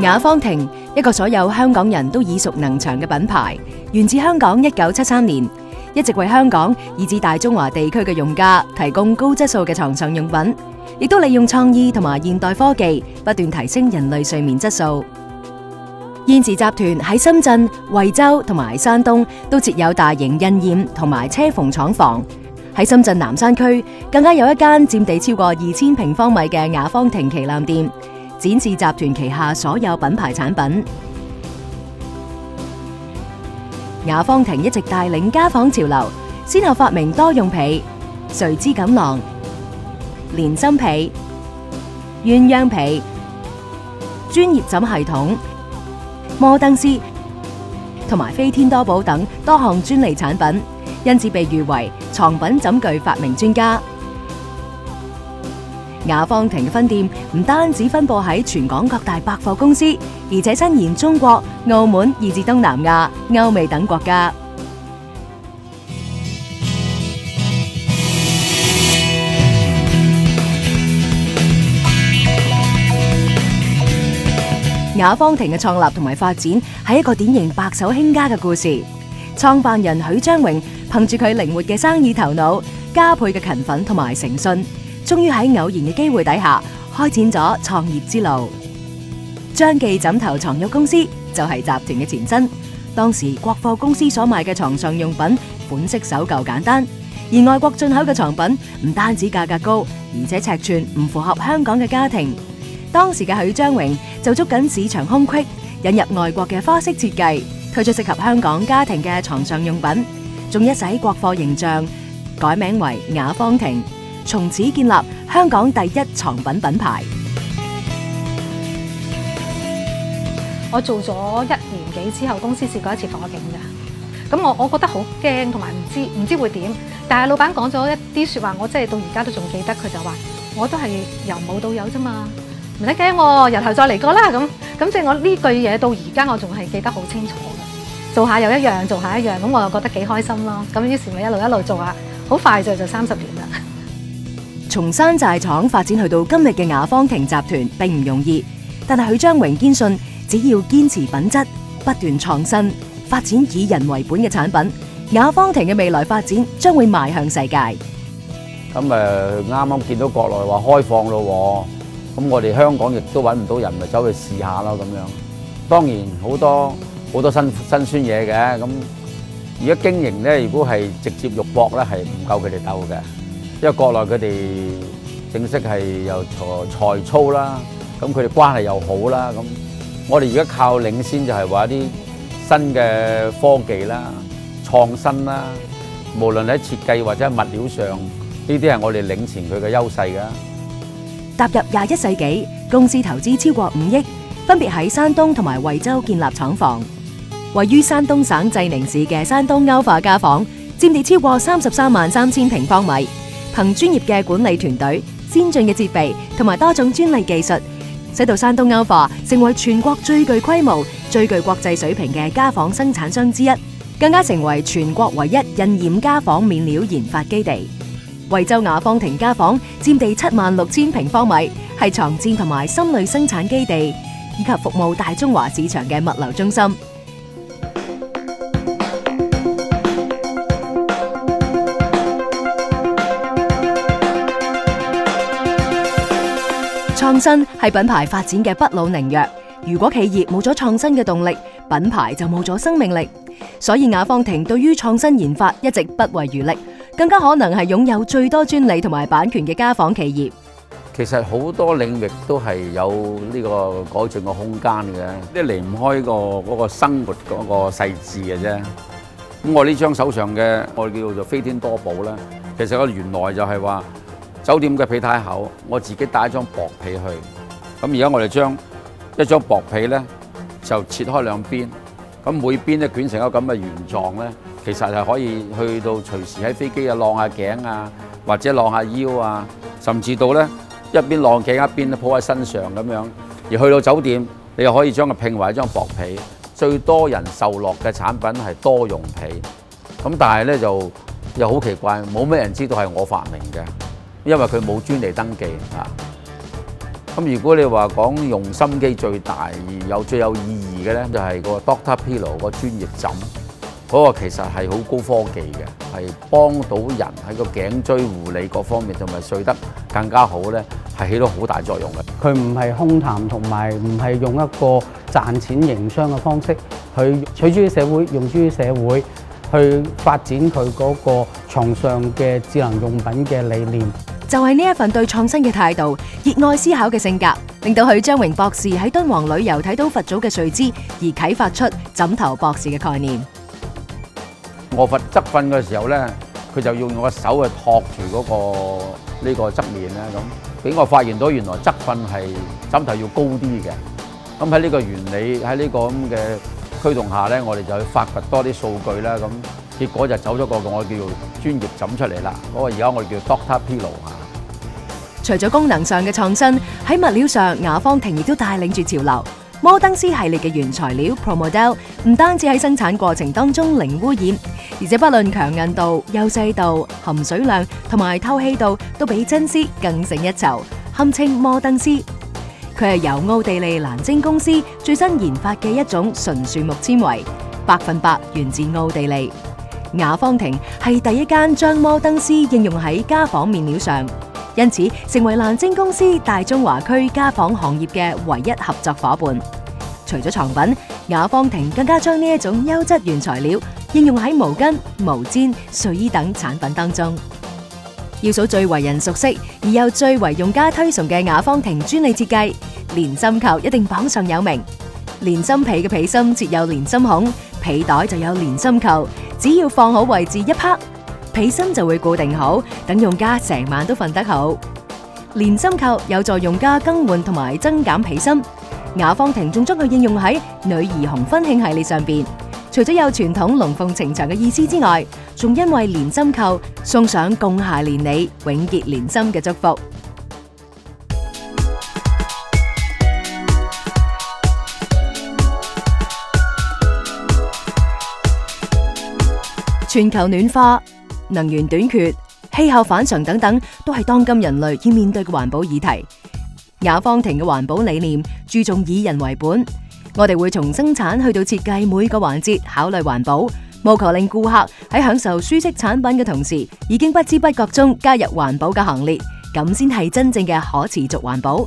雅芳亭，一個所有香港人都耳熟能詳嘅品牌，源自香港一九七三年，一直為香港以至大中華地區嘅用家提供高質素嘅床上用品，亦都利用創意同埋現代科技，不斷提升人類睡眠質素。燕時集團喺深圳、惠州同埋山東都設有大型印染同埋車縫廠房，喺深圳南山区更加有一間佔地超過二千平方米嘅雅芳亭旗艦店。展示集團旗下所有品牌產品。雅芳亭一直帶領家纺潮流，先後發明多用被、垂織錦囊、連心被、鸳鸯被、專業枕系統、摩登絲同埋飛天多寶等多項專利產品，因此被譽為床品枕具發明專家。雅芳亭嘅分店唔單止分佈喺全港各大百貨公司，而且伸延中國、澳門以至東南亞、歐美等國家。雅芳亭嘅創立同埋發展係一個典型白手興家嘅故事。創辦人許章榮憑住佢靈活嘅生意頭腦、加倍嘅勤奮同埋誠信。終於喺偶然嘅機會底下，開展咗創業之路。張記枕頭床褥公司就係集團嘅前身。當時國貨公司所賣嘅床上用品款式守舊簡單，而外國進口嘅床品唔單止價格高，而且尺寸唔符合香港嘅家庭。當時嘅許章榮就捉緊市場空隙，引入外國嘅花式設計，推出適合香港家庭嘅床上用品，仲一洗國貨形象，改名為雅芳亭。從此建立香港第一藏品品牌。我做咗一年幾之後，公司試過一次火警嘅，咁我我覺得好驚，同埋唔知唔知會點。但係老闆講咗一啲說話，我真係到而家都仲記得。佢就話：我都係由冇到有啫嘛，唔使驚，日后再嚟過啦。咁咁即係我呢句嘢到而家我仲係記得好清楚。做下又一樣，做下一樣，咁我又覺得幾開心咯。咁於是咪一路一路做下，好快就就三十年啦。從山寨廠發展去到今日嘅雅芳亭集團並唔容易，但係許章榮堅信，只要堅持品質，不斷創新，發展以人為本嘅產品，雅芳亭嘅未來發展將會邁向世界。咁誒，啱啱見到國內話開放咯，咁我哋香港亦都揾唔到人，咪走去試下咯咁樣。當然好多好多辛辛酸嘢嘅，咁而家經營咧，如果係直接肉搏咧，係唔夠佢哋鬥嘅。因為國內佢哋正式係又財財操啦，咁佢哋關係又好啦，咁我哋而家靠領先就係話啲新嘅科技啦、創新啦，無論喺設計或者物料上，呢啲係我哋領前佢嘅優勢㗎。踏入廿一世紀，公司投資超過五億，分別喺山東同埋惠州建立廠房。位於山東省濟寧市嘅山東歐化家紡，佔地超過三十三萬三千平方米。憑專業嘅管理團隊、先進嘅設備同埋多種專利技術，使到山東歐化成為全國最具規模、最具國際水平嘅家纺生產商之一，更加成為全國唯一印染家纺面料研發基地。惠州雅芳亭家紡佔地七萬六千平方米，係床墊同埋心类生產基地，以及服務大中華市場嘅物流中心。創新係品牌發展嘅不老寧藥。如果企業冇咗創新嘅動力，品牌就冇咗生命力。所以雅芳亭對於創新研發一直不遺餘力，更加可能係擁有最多專利同埋版權嘅家纺企業。其實好多領域都係有呢個改进嘅空間嘅，即係離唔開個嗰個生活嗰個細緻嘅啫。咁我呢張手上嘅我哋叫做飛天多寶啦，其實我原來就係話。酒店嘅被太厚，我自己帶一張薄被去。咁而家我哋將一張薄被咧，就切開兩邊，咁每邊咧捲成一個咁嘅圓狀咧，其實係可以去到隨時喺飛機啊晾下頸啊，或者晾下腰啊，甚至到咧一邊晾頸一邊都鋪喺身上咁樣。而去到酒店，你又可以將佢拼為一張薄被。最多人受落嘅產品係多用被。咁但係咧就又好奇怪，冇咩人知道係我發明嘅。因為佢冇專利登記啊。咁如果你話講用心機最大而有最有意義嘅咧，就係個 Doctor Pillow 個專業枕，嗰個其實係好高科技嘅，係幫到人喺個頸椎護理各方面同埋睡得更加好咧，係起到好大作用嘅。佢唔係空談，同埋唔係用一個賺錢營商嘅方式去取諸於社會，用諸於社會去發展佢嗰個床上嘅智能用品嘅理念。就係呢一份對創新嘅態度、熱愛思考嘅性格，令到許章榮博士喺敦煌旅遊睇到佛祖嘅睡姿，而啟發出枕頭博士嘅概念。卧佛側瞓嘅時候咧，佢就要用我手去托住嗰、個呢、個側面咧，咁俾我發現到原來側瞓係枕頭要高啲嘅。咁喺呢個原理喺呢個咁嘅驅動下咧，我哋就去發掘多啲數據啦。咁結果就走咗個我叫做專業枕出嚟啦。嗰、個而家我哋叫 Doctor Pillow 啊。除咗功能上嘅創新，喺物料上雅芳庭亦都帶領住潮流。摩登絲系列嘅原材料 ProModel 唔單止喺生產過程當中零污染，而且不論強韌度、優細度、含水量同埋透氣度，都比真絲更勝一籌，堪稱摩登絲。佢係由奧地利蘭晶公司最新研發嘅一種純樹木纖維，百分百源自奧地利。雅芳庭係第一間將摩登絲應用喺家紡面料上。因此成為蘭晶公司大中華區家纺行業嘅唯一合作伙伴。除咗床品，雅芳庭更加將呢一種優質原材料應用喺毛巾、毛毡、睡衣等產品當中。要數最為人熟悉而又最為用家推崇嘅雅芳庭專利設計，連心扣一定榜上有名。連心被嘅被芯設有連心孔，被袋就有連心扣，只要放好位置一拍。被芯就會固定好，等用家成晚都瞓得好。連心扣有助用家更換同埋增減被芯。雅芳庭仲將佢應用喺女兒紅婚慶系列上边，除咗有傳統龍鳳呈祥嘅意思之外，仲因為連心扣送上共諧連理、永結連心嘅祝福。全球暖化、能源短缺、氣候反常等等，都係當今人類要面對嘅環保議題。雅芳庭嘅環保理念注重以人為本，我哋會從生產去到設計每個環節考慮環保，務求令顧客喺享受舒適產品嘅同時，已經不知不覺中加入環保嘅行列，咁先係真正嘅可持續環保。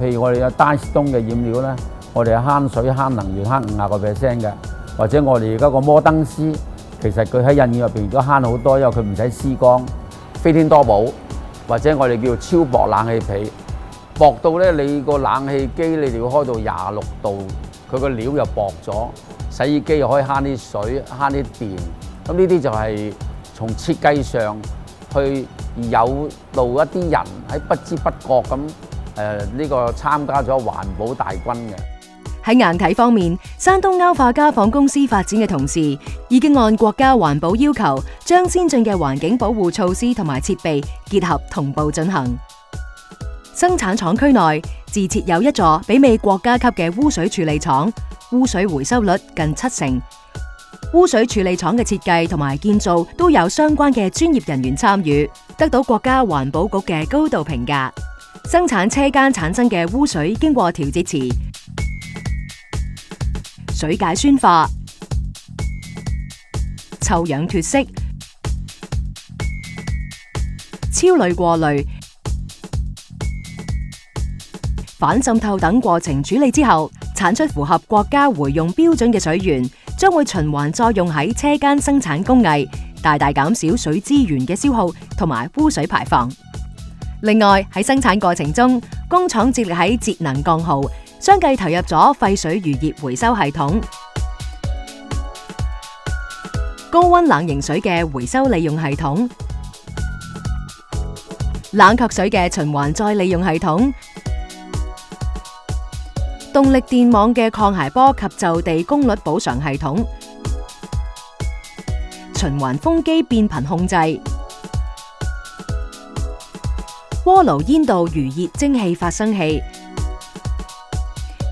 譬如我哋有丹士東嘅染料咧，我哋係慳水慳能源慳五廿個 percent 嘅，或者我哋而家個摩登絲，其實佢喺印染入邊都慳好多，因為佢唔使絲光。飛天多寶或者我哋叫超薄冷氣被，薄到咧你個冷氣機你哋要開到廿六度，佢個料又薄咗，洗衣機又可以慳啲水慳啲電。咁呢啲就係從設計上去有到一啲人喺不知不覺咁。誒呢個參加咗環保大軍嘅。喺硬體方面，山東歐化家纺公司發展嘅同時，已經按國家環保要求，將先進嘅環境保護措施同埋設備結合同步進行。生產廠區內自設有一座媲美國家級嘅污水處理廠，污水回收率近七成。污水處理廠嘅設計同埋建造都有相關嘅專業人員參與，得到國家環保局嘅高度評價。生產車間產生嘅污水經過調節池、水解酸化、臭氧脫色、超濾過濾、反渗透等過程處理之後，產出符合國家回用標準嘅水源，將會循環再用喺車間生產工藝，大大減少水資源嘅消耗同埋污水排放。另外喺生產過程中，工廠致力喺節能降耗，相繼投入咗廢水餘熱回收系統、高溫冷凝水嘅回收利用系統、冷卻水嘅循環再利用系統、動力電網嘅抗諧波及就地功率補償系統、循環風機變頻控制。锅炉煙道余热蒸汽發生器，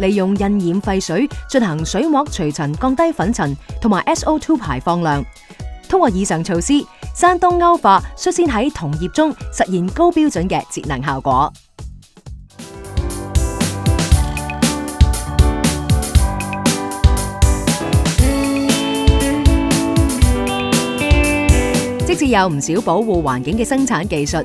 利用印染废水進行水膜除尘，降低粉塵同埋 SO2 排放量。通過以上措施，山東歐化率先喺同業中實現高标准嘅節能效果。即使有唔少保護環境嘅生產技術，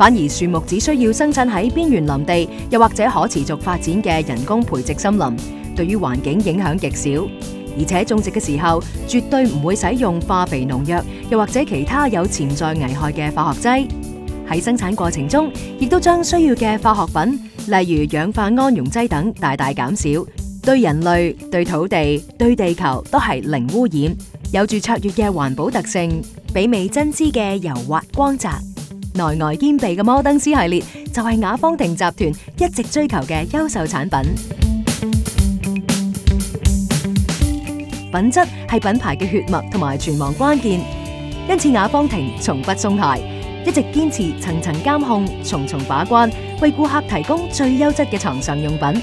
反而樹木只需要生產喺邊緣林地，又或者可持續發展嘅人工培植森林，對於環境影響極少。而且種植嘅時候絕對唔會使用化肥農藥，又或者其他有潛在危害嘅化學劑。喺生產過程中，亦都將需要嘅化學品，例如氧化胺溶劑等，大大減少，對人類、對土地、對地球都係零污染，有住卓越嘅環保特性，媲美真丝嘅柔滑光澤。內外兼備嘅摩登斯系列，就係雅芳庭集團一直追求嘅優秀產品。品質係品牌嘅血脈同埋存亡關鍵，因此雅芳庭從不鬆懈，一直堅持層層監控、重重把關，為顧客提供最優質嘅床上用品。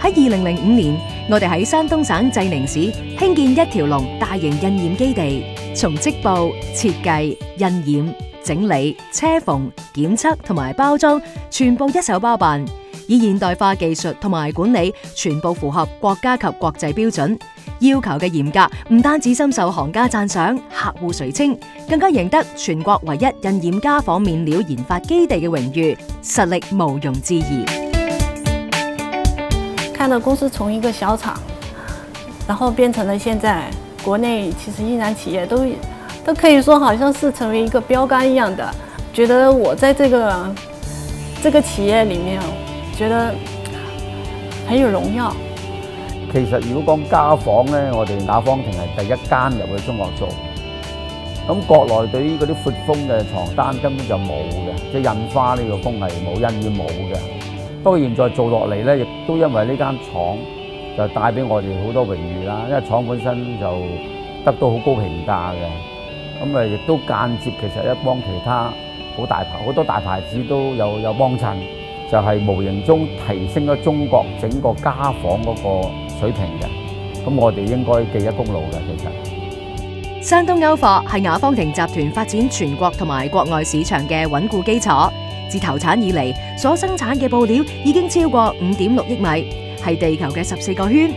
喺二零零五年，我哋喺山東省濟寧市興建一條龍大型印染基地，從織布、設計、印染、整理、車縫、檢測同埋包裝，全部一手包辦，以現代化技術同埋管理，全部符合國家及國際標準。要求嘅嚴格，唔單止深受行家讚賞、客戶垂青，更加贏得全國唯一印染家纺面料研發基地嘅榮譽，實力毋庸置疑。看到公司從一個小廠，然後變成了現在國內其實印染企業都都可以说好像是成为一个标杆一样的，觉得我在这个这个企业里面，觉得很有荣耀。其实如果讲家纺咧，我哋雅芳庭系第一间入去中国做。咁国内对于嗰啲阔风嘅床单根本就冇嘅，即系印花呢個風係冇，印染冇嘅。不过现在做落嚟咧，亦都因为呢间厂就带俾我哋好多荣誉啦。因为厂本身就得到好高评价嘅，咁誒亦都間接其實一幫其他好大牌好多大牌子都有有幫襯，就係、是、無形中提升咗中國整個家紡嗰個水平嘅。咁我哋應該記一功勞嘅，其實。山東歐化係雅芳庭集團發展全國同埋國外市場嘅穩固基礎。自投產以嚟，所生產嘅布料已經超過五點六億米，係地球嘅十四个圈。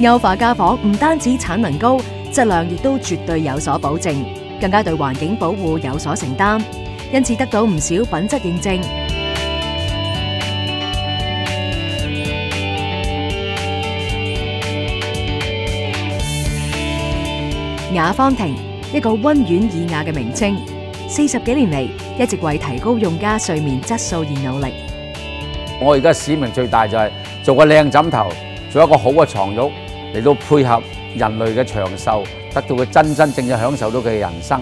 歐化家紡唔單止產能高，質量亦都絕對有所保證，更加對環境保護有所承擔，因此得到唔少品質認證。雅芳庭一個溫婉爾雅嘅名稱，四十幾年嚟一直為提高用家睡眠質素而努力。我而家使命最大就係做個靚枕頭，做一個好嘅床褥，嚟到配合人类嘅长寿，得到佢真真正正享受到佢嘅人生。